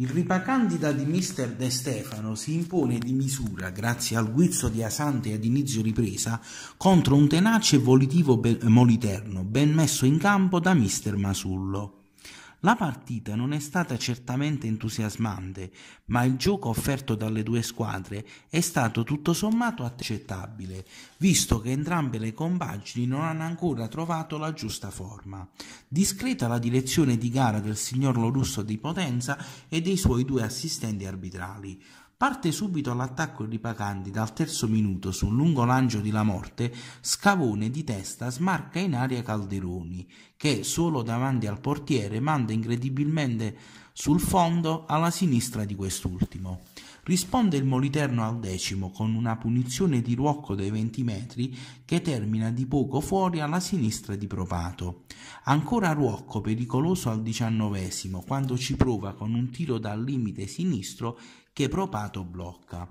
Il ripacandida di Mister De Stefano si impone di misura, grazie al guizzo di Asante ad inizio ripresa, contro un tenace e volitivo Moliterno, ben messo in campo da Mister Masullo. La partita non è stata certamente entusiasmante, ma il gioco offerto dalle due squadre è stato tutto sommato accettabile, visto che entrambe le compagini non hanno ancora trovato la giusta forma. Discreta la direzione di gara del signor Lorusso di Potenza e dei suoi due assistenti arbitrali. Parte subito all'attacco il Ripacandi dal terzo minuto su un lungo lancio di la morte, Scavone di testa smarca in aria Calderoni, che solo davanti al portiere manda incredibilmente sul fondo alla sinistra di quest'ultimo. Risponde il Moliterno al decimo con una punizione di Ruocco dei 20 metri che termina di poco fuori alla sinistra di Propato. Ancora Ruocco pericoloso al diciannovesimo quando ci prova con un tiro dal limite sinistro che Propato blocca.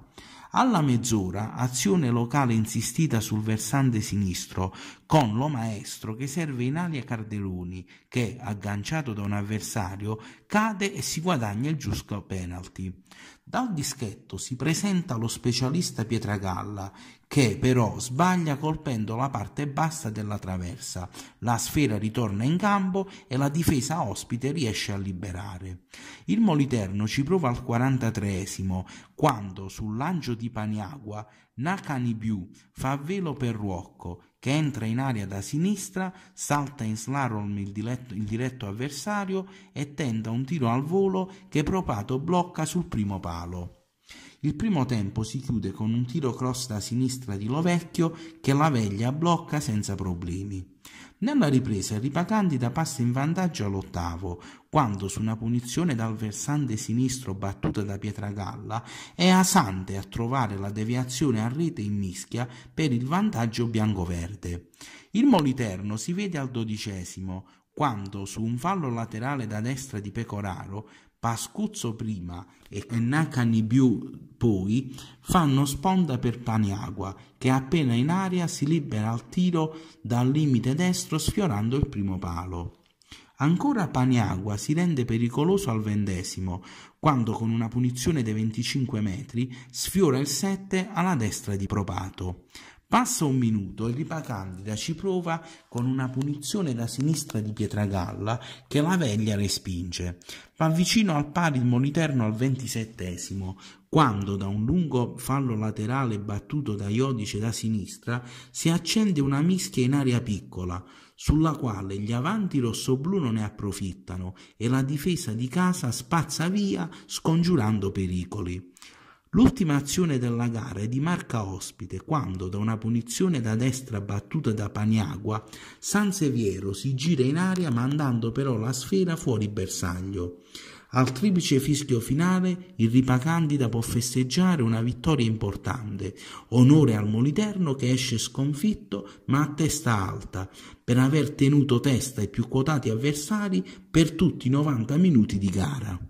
Alla mezz'ora azione locale insistita sul versante sinistro con lo maestro che serve in aria Cardeloni che, agganciato da un avversario, cade e si guadagna il giusto penalty. Dal dischetto si presenta lo specialista Pietragalla che però sbaglia colpendo la parte bassa della traversa. La sfera ritorna in campo e la difesa ospite riesce a liberare. Il Moliterno ci prova al 43esimo quando sul lancio di Paniagua Nakanibiu fa velo per Ruocco che entra in aria da sinistra, salta in slalom il diretto, il diretto avversario e tenta un tiro al volo che Propato blocca sul primo palo. Il primo tempo si chiude con un tiro cross da sinistra di Lovecchio che la veglia blocca senza problemi. Nella ripresa Ripacandida passa in vantaggio all'ottavo, quando su una punizione dal versante sinistro battuta da Pietragalla è Asante a trovare la deviazione a rete in mischia per il vantaggio bianco-verde. Il Moliterno si vede al dodicesimo, quando su un fallo laterale da destra di Pecoraro Pascuzzo prima e Nakanibiu poi fanno sponda per Paniagua che appena in aria si libera al tiro dal limite destro sfiorando il primo palo. Ancora Paniagua si rende pericoloso al ventesimo, quando con una punizione dei 25 metri sfiora il 7 alla destra di Propato. Passa un minuto e Ripacandida ci prova con una punizione da sinistra di Pietragalla che la veglia respinge. Va vicino al pari il Moliterno al ventisettesimo, quando da un lungo fallo laterale battuto da Iodice da sinistra si accende una mischia in aria piccola, sulla quale gli avanti rossoblù non ne approfittano e la difesa di casa spazza via scongiurando pericoli. L'ultima azione della gara è di marca ospite quando, da una punizione da destra battuta da Paniagua, Sanseviero si gira in aria mandando però la sfera fuori bersaglio. Al triplice fischio finale il Ripacandida può festeggiare una vittoria importante, onore al Moliterno che esce sconfitto ma a testa alta, per aver tenuto testa ai più quotati avversari per tutti i 90 minuti di gara.